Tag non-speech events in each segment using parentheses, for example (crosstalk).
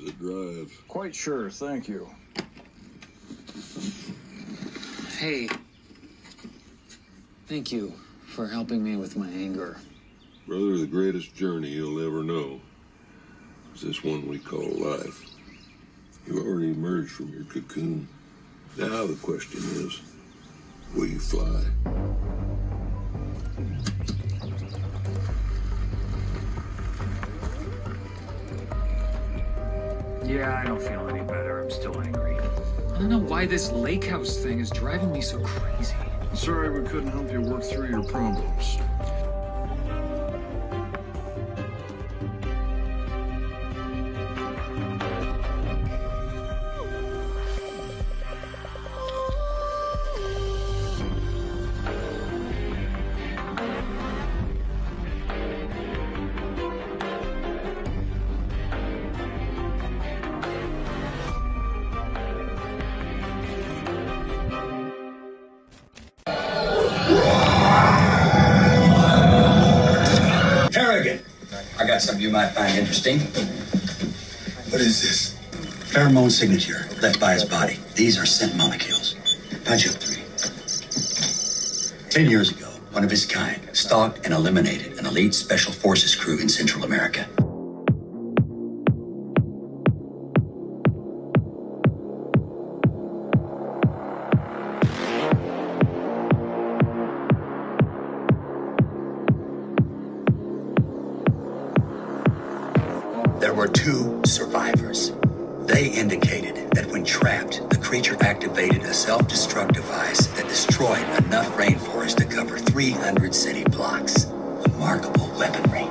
does it drive? Quite sure, thank you. Hey. Thank you for helping me with my anger. Brother, the greatest journey you'll ever know is this one we call life. You've already emerged from your cocoon. Now the question is, will you fly? Yeah, I don't feel any better. I'm still angry. I don't know why this lake house thing is driving me so crazy. Sorry we couldn't help you work through your problems. Interesting. What is this? Pheromone signature left by his body. These are scent molecules. Up three. Ten years ago, one of his kind stalked and eliminated an elite special forces crew in Central America. They indicated that when trapped, the creature activated a self-destruct device that destroyed enough rainforest to cover 300 city blocks. Remarkable weaponry.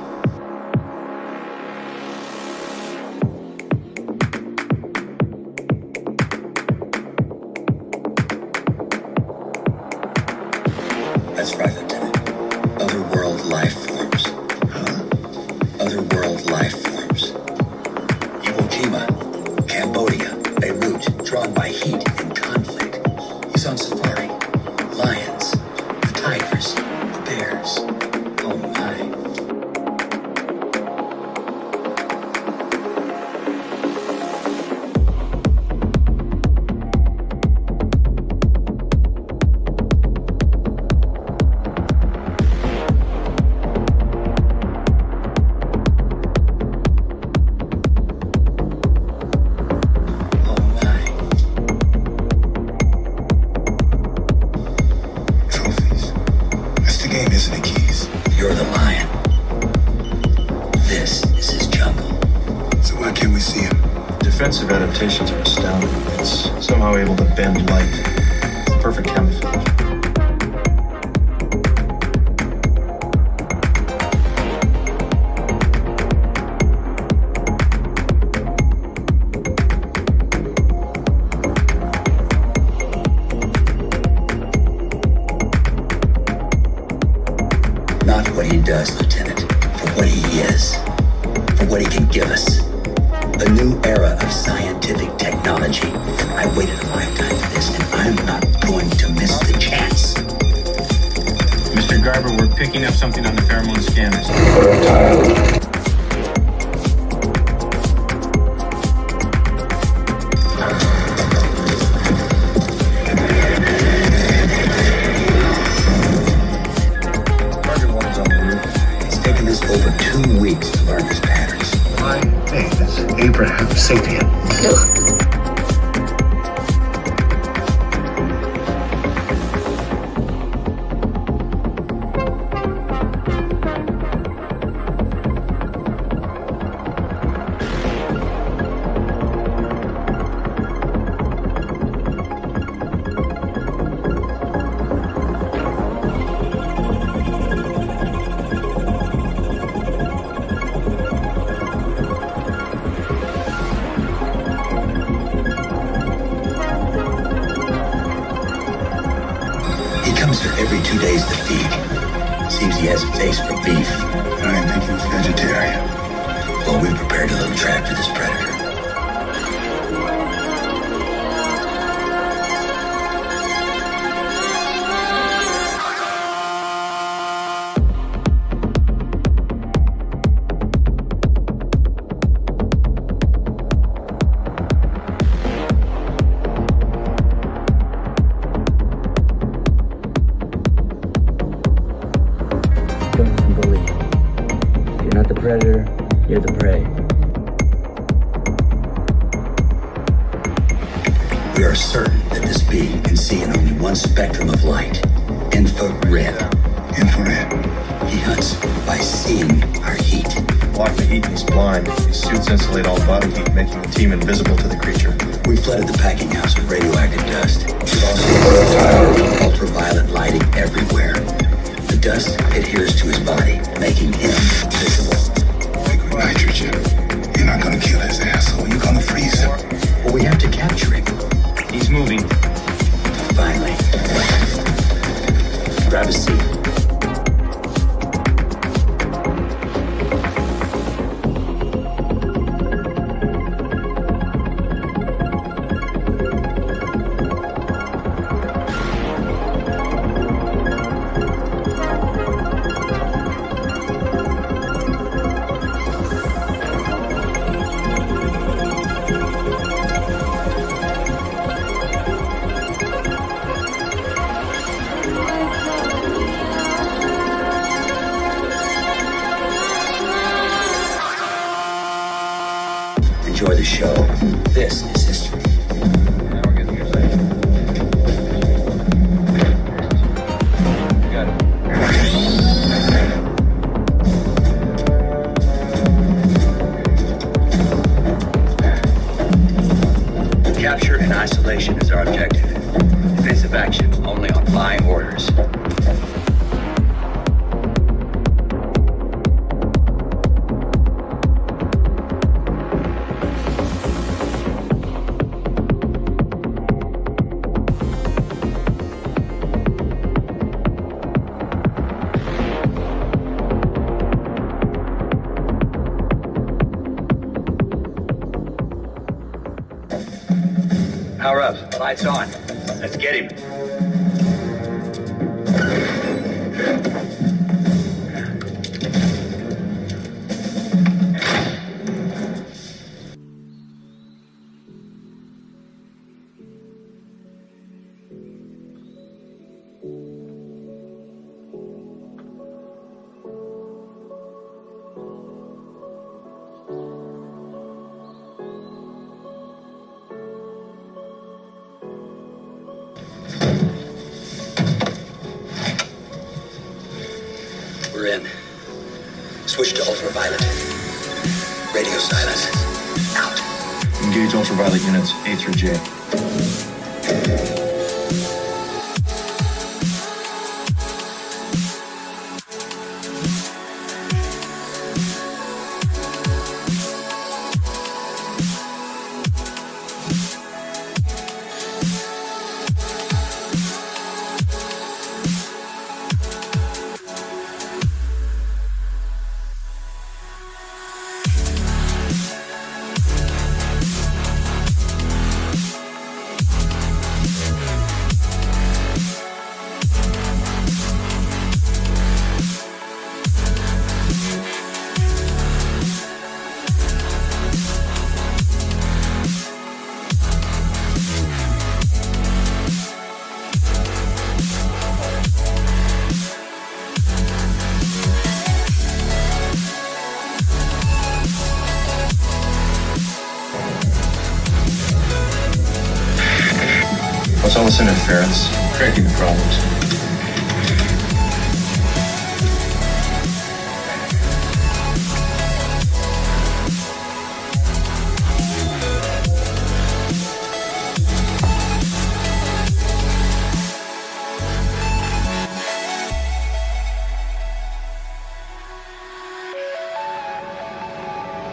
I waited a lifetime for this, and I'm not going to miss the chance. Mr. Garber, we're picking up something on the pheromone scanners. Taste for beef. We are certain that this being can see in only one spectrum of light infrared. Infrared. He hunts by seeing our heat. Block the heat and he's blind. His suits insulate all body heat, making the team invisible to the creature. We flooded the packing house with radioactive dust. We've also ultraviolet lighting everywhere. The dust adheres to his body, making him visible. Liquid nitrogen. You're not gonna kill his asshole. You're gonna freeze him. Well, we have to capture him. He's moving. Finally. Grab a seat. Lights on. Let's get him. Switch to ultraviolet. Radio silence. Out. Engage ultraviolet units A through J. What's interference? Creating the problems.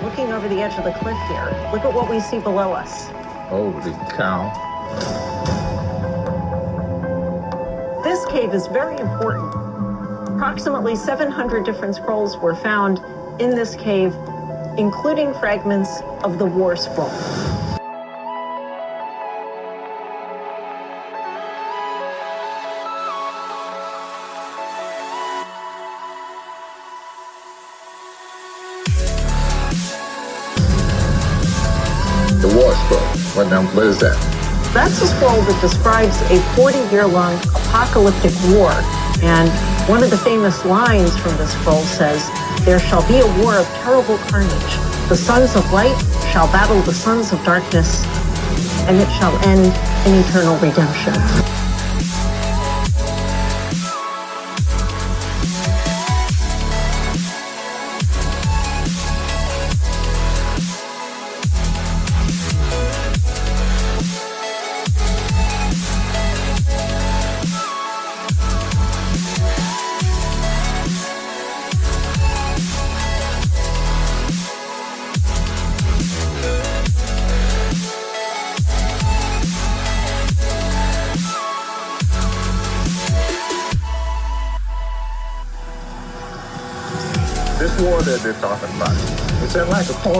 Looking over the edge of the cliff here, look at what we see below us. Holy cow. Is very important. Approximately 700 different scrolls were found in this cave, including fragments of the War Scroll. The war scroll. What? What is that? That's a scroll that describes a 40 year long apocalyptic war. And one of the famous lines from the scroll says, There shall be a war of terrible carnage. The sons of light shall battle the sons of darkness, and it shall end in eternal redemption.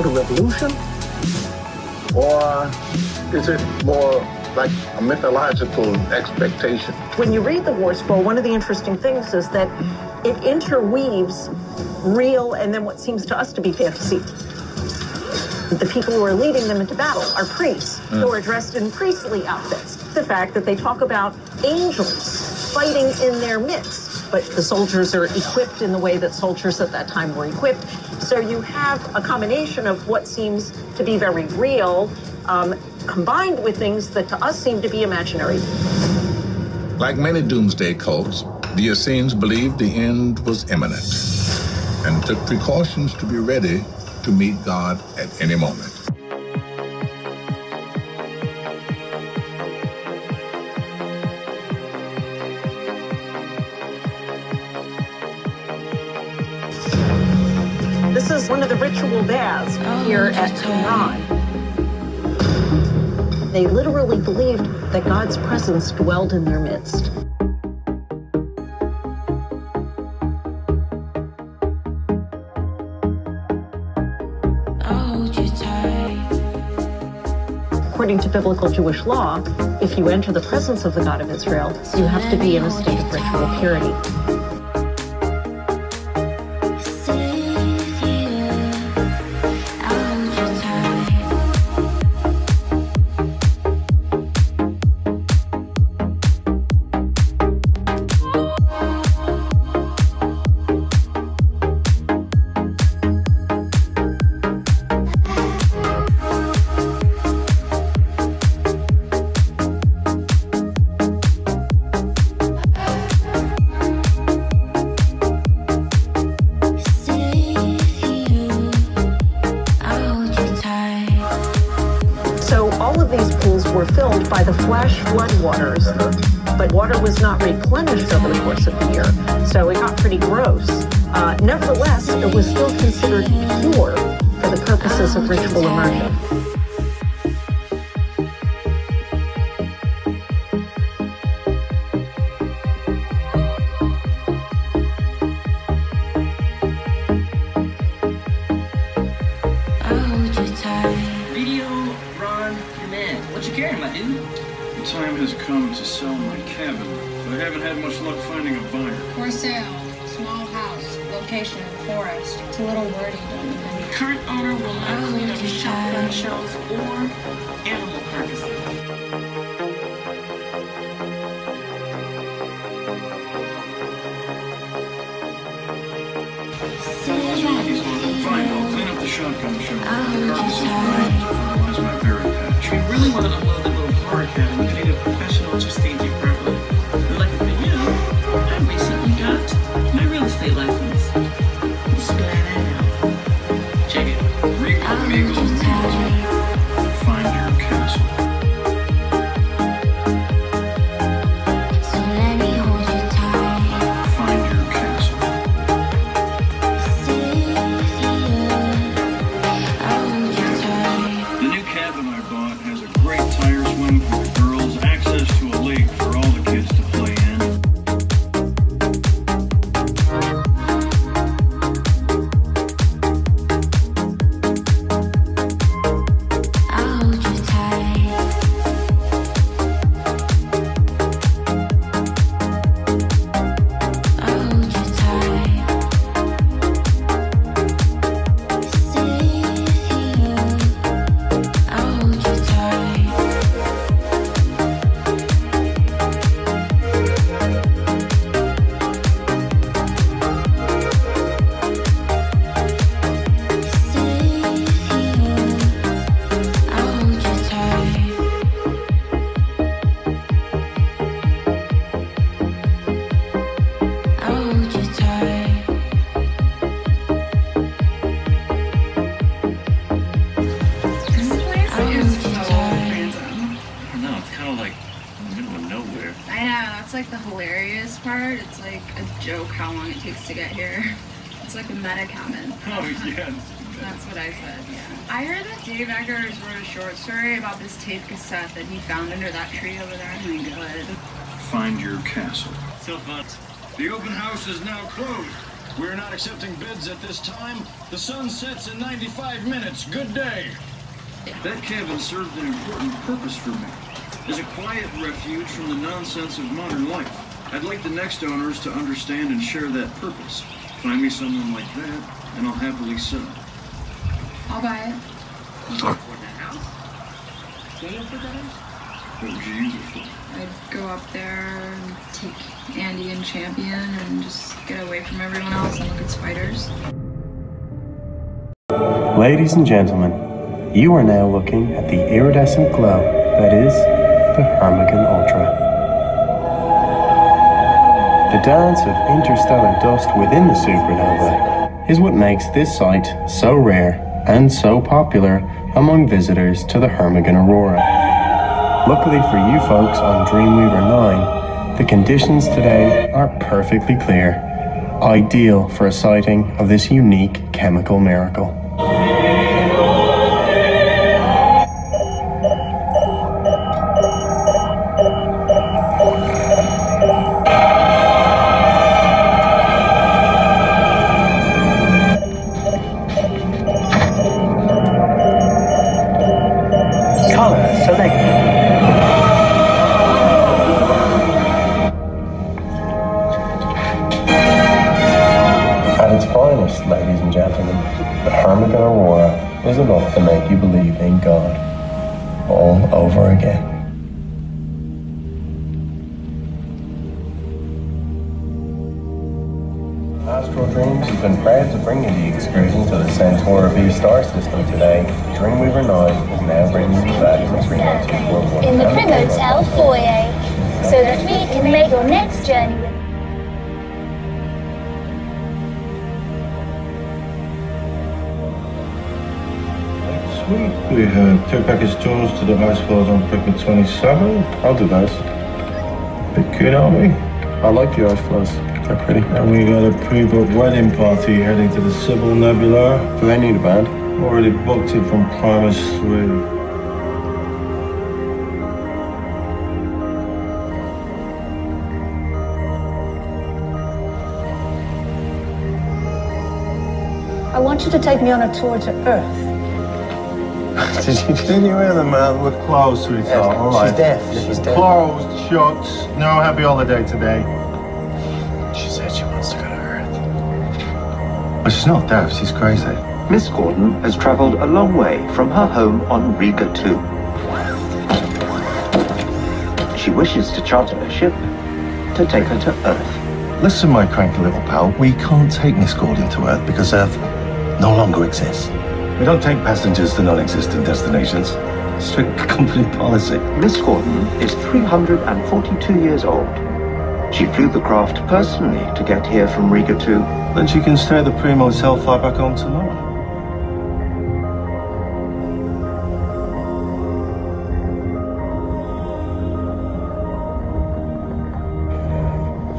A revolution? Or is it more like a mythological expectation? When you read the War Scroll, one of the interesting things is that it interweaves real and then what seems to us to be fantasy. The people who are leading them into battle are priests who hmm. are dressed in priestly outfits. The fact that they talk about angels fighting in their midst, but the soldiers are equipped in the way that soldiers at that time were equipped. So you have a combination of what seems to be very real, um, combined with things that to us seem to be imaginary. Like many doomsday cults, the Essenes believed the end was imminent and took precautions to be ready to meet God at any moment. One of the ritual baths here at Qumran. They literally believed that God's presence dwelled in their midst. According to biblical Jewish law, if you enter the presence of the God of Israel, you have to be in a state of ritual purity. Purposes of ritual immersion. Short story about this tape cassette that he found under that tree over there. Oh my god. Find your castle. So fun. The open house is now closed. We're not accepting bids at this time. The sun sets in 95 minutes. Good day. That cabin served an important purpose for me. As a quiet refuge from the nonsense of modern life. I'd like the next owners to understand and share that purpose. Find me someone like that, and I'll happily sell. I'll buy it. What would you use it for? I'd go up there and take Andy and Champion and just get away from everyone else and look at spiders. Ladies and gentlemen, you are now looking at the iridescent glow that is the Harmagan Ultra. The dance of interstellar dust within the supernova is what makes this sight so rare and so popular among visitors to the Hermigan Aurora. Luckily for you folks on Dreamweaver 9, the conditions today are perfectly clear, ideal for a sighting of this unique chemical miracle. Astral Dreams has been proud to bring you the excursion to the Centaur V star system today. Dreamweaver 9 is now bringing you back to 30241. in the Primotel foyer so that we can make your next journey with Sweet. We have two package tours to the ice floors on Pickett 27. I'll do those. Bit keen, aren't we? I like the ice floors. They're pretty. And we got a pre-booked wedding party heading to the Sybil Nebula. Do they need a band? Already booked it from Primus 3. I want you to take me on a tour to Earth. (laughs) Did you, did you hear the man? We're close, sweetheart. All right. She's deaf. She's deaf. Closed, shut. No happy holiday today. But she's not deaf. She's crazy. Miss Gordon has traveled a long way from her home on Riga 2. She wishes to charter a ship to take her to Earth. Listen, my cranky little pal. We can't take Miss Gordon to Earth because Earth no longer exists. We don't take passengers to non-existent destinations. Strict (laughs) company policy. Miss Gordon is 342 years old. She flew the craft personally to get here from Riga 2. Then she can stay at the Primo Cell fly back home tomorrow.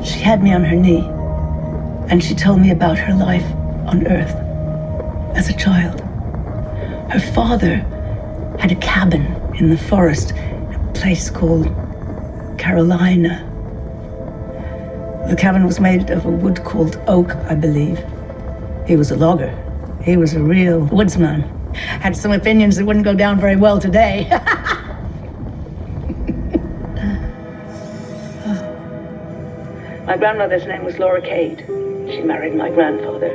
She had me on her knee, and she told me about her life on Earth as a child. Her father had a cabin in the forest, a place called Carolina. The cabin was made of a wood called oak, I believe. He was a logger. He was a real woodsman. Had some opinions that wouldn't go down very well today. (laughs) My grandmother's name was Laura Cade. She married my grandfather,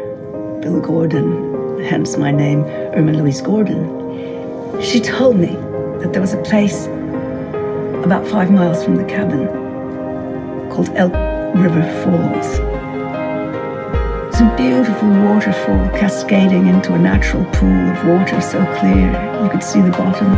Bill Gordon, hence my name, Irma Louise Gordon. She told me that there was a place about five miles from the cabin called Elk River Falls. It's a beautiful waterfall cascading into a natural pool of water so clear you could see the bottom.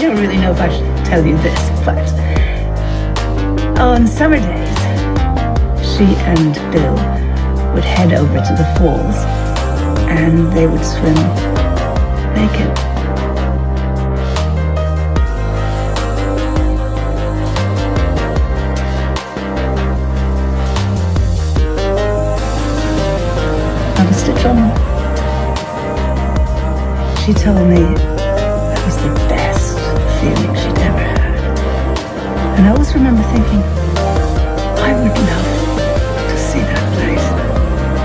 Don't really know if I should tell you this, but on summer days, she and Bill would head over to the falls and they would swim naked. She told me I always remember thinking, I would love to see that place,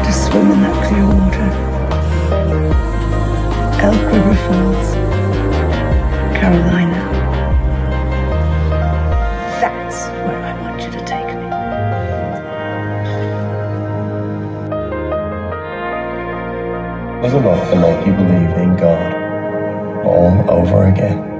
to swim in that clear water. Elk River Falls, Carolina. That's where I want you to take me. was enough to make you believe in God all over again.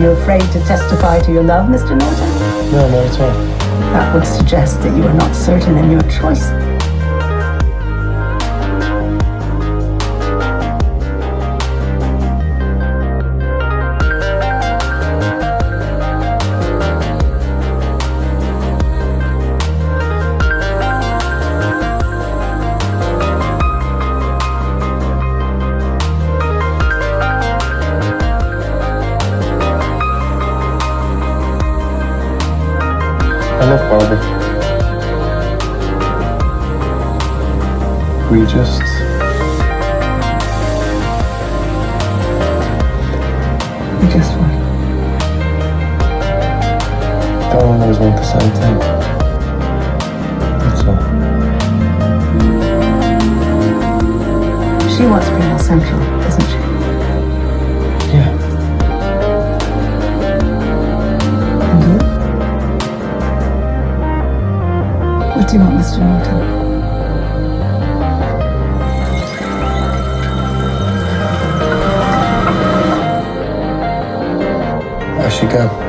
You afraid to testify to your love, Mr. Norton? No, not at all. That would suggest that you are not certain in your choice. We just. We just what? Don't always want the same thing. That's all. She wants Grinnell Central, doesn't she? Yeah. And you? What do you want, Mr. Norton? I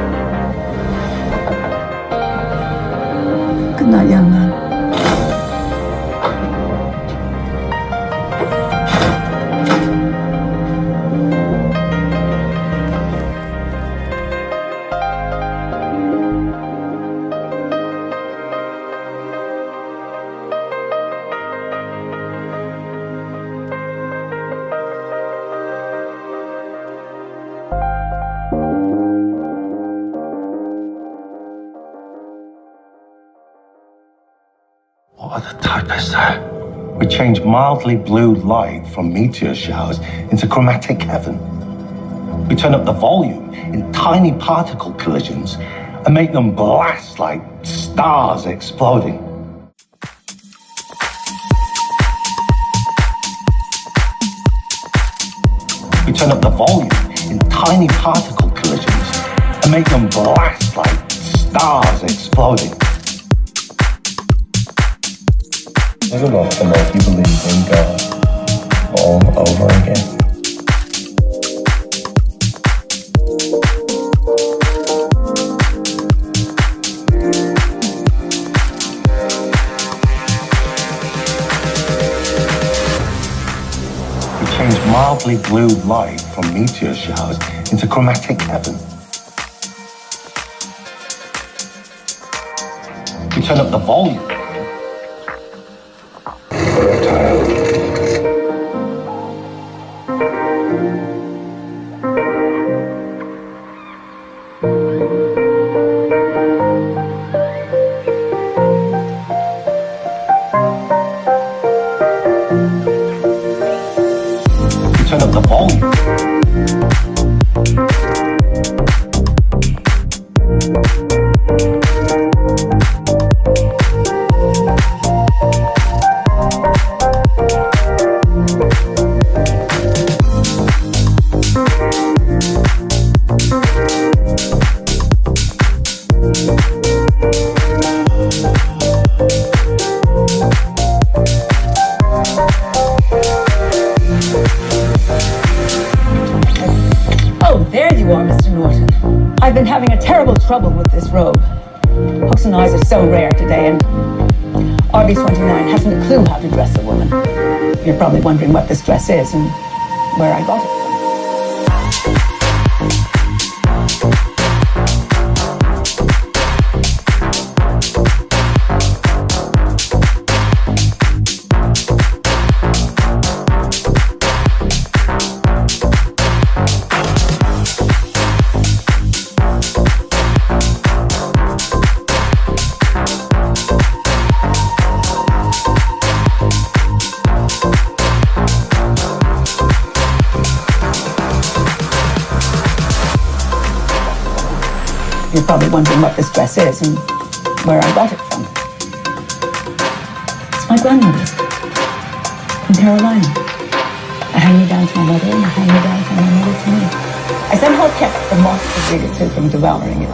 What are the typists there? We change mildly blue light from meteor showers into chromatic heaven. We turn up the volume in tiny particle collisions and make them blast like stars exploding. We turn up the volume in tiny particle collisions and make them blast like stars exploding. There's enough to make you believe in God all over again. We change mildly blue light from meteor showers into chromatic heaven. We turn up the volume. We trouble with this robe. Hooks and eyes are so rare today, and RB29 hasn't a clue how to dress a woman. You're probably wondering what this dress is and where I got it. You're probably wondering what this dress is and where I got it from. It's my grandmother's from Carolina. A hand-me-down to my mother and a hand-me-down from my mother to me. I somehow kept the Rita too from devouring it.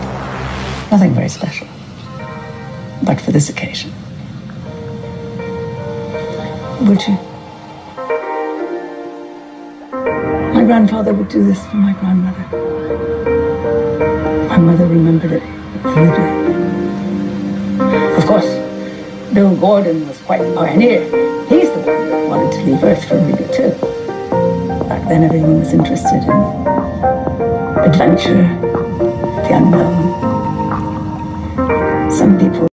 Nothing very special. But for this occasion. Would you? My grandfather would do this for my grandmother. My mother remembered it vividly. Of course, Bill Gordon was quite a pioneer. He's the one that wanted to leave Earth for Rita too. Back then, everyone was interested in adventure, the unknown.